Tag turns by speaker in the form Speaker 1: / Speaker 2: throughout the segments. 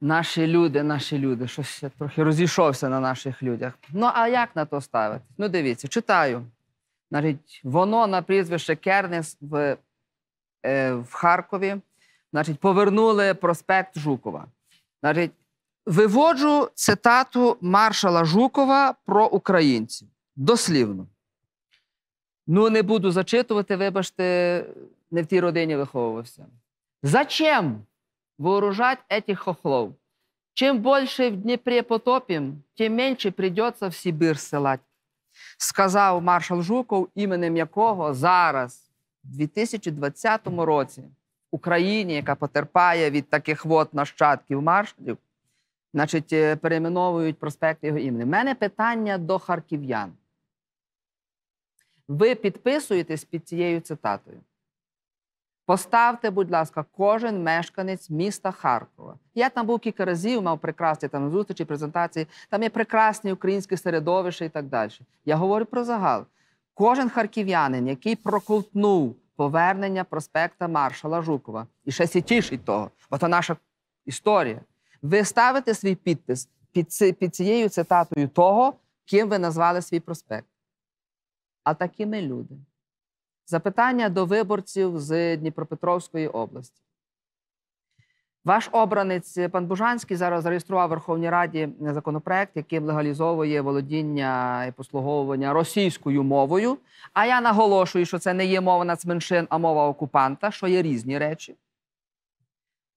Speaker 1: Наші люди, наші люди, щось я трохи розійшовся на наших людях. Ну, а як на то ставити? Ну, дивіться, читаю. Значить, воно на прізвище Кернес в, е, в Харкові. Значить, повернули проспект Жукова. Значить, виводжу цитату маршала Жукова про українців. Дослівно. Ну, не буду зачитувати, вибачте, не в тій родині виховувався. Зачем вооружать этих хохлов? Чем больше в Дніпрі потопим, тим менше придется в Сибір ссилать. Сказав маршал Жуков, іменем якого зараз, в 2020 році, Україні, яка потерпає від таких от нащадків маршалів, значить, е, перейменовують проспект його імені. У мене питання до харків'ян. Ви підписуєтесь під цією цитатою? Поставте, будь ласка, кожен мешканець міста Харкова. Я там був кілька разів, мав прекрасні там зустрічі, презентації. Там є прекрасні українські середовища і так далі. Я говорю про загал. Кожен харків'янин, який проковтнув повернення проспекта маршала Жукова, і ще сі тішить того, бо це наша історія. Ви ставите свій підпис під, ці- під цією цитатою того, ким ви назвали свій проспект. А такі ми люди. Запитання до виборців з Дніпропетровської області. Ваш обранець пан Бужанський зараз зареєстрував в Верховній Раді законопроект, яким легалізовує володіння і послуговування російською мовою. А я наголошую, що це не є мова нацменшин, а мова окупанта, що є різні речі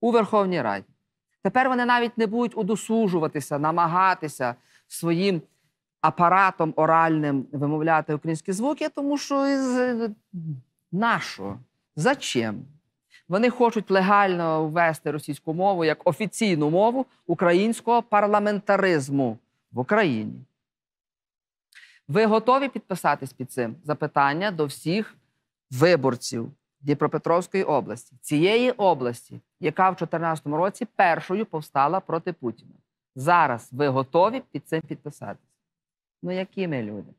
Speaker 1: у Верховній Раді. Тепер вони навіть не будуть удосужуватися, намагатися своїм апаратом оральним вимовляти українські звуки, тому що із е, нащо? Зачем? Вони хочуть легально ввести російську мову як офіційну мову українського парламентаризму в Україні. Ви готові підписатись під цим запитання до всіх виборців Дніпропетровської області, цієї області, яка в 2014 році першою повстала проти Путіна. Зараз ви готові під цим підписатись? Ну, які ми люди?